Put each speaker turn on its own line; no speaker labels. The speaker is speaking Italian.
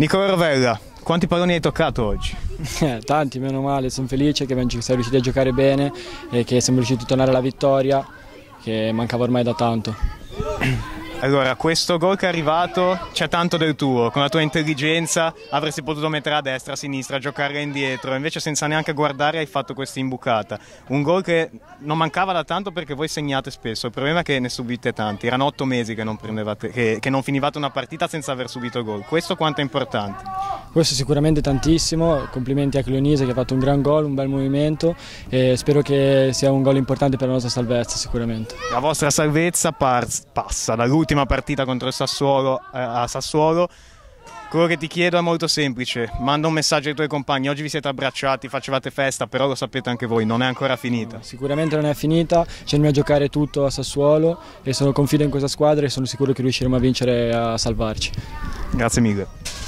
Nicola Rovella, quanti palloni hai toccato oggi?
Eh, tanti, meno male, sono felice che siamo riusciti a giocare bene e che siamo riusciti a tornare alla vittoria, che mancava ormai da tanto.
Allora, questo gol che è arrivato c'è tanto del tuo, con la tua intelligenza avresti potuto mettere a destra, a sinistra, giocare indietro, invece senza neanche guardare hai fatto questa imbucata. Un gol che non mancava da tanto perché voi segnate spesso, il problema è che ne subite tanti, erano otto mesi che non, che, che non finivate una partita senza aver subito gol, questo quanto è importante?
Questo sicuramente tantissimo, complimenti a Cleonise che ha fatto un gran gol, un bel movimento e spero che sia un gol importante per la nostra salvezza sicuramente.
La vostra salvezza passa dall'ultimo l'ultima partita contro il Sassuolo, eh, a Sassuolo. Quello che ti chiedo è molto semplice, manda un messaggio ai tuoi compagni, oggi vi siete abbracciati, facevate festa, però lo sapete anche voi, non è ancora finita.
Sicuramente non è finita, c'è a giocare tutto a Sassuolo e sono confido in questa squadra e sono sicuro che riusciremo a vincere e a salvarci.
Grazie mille.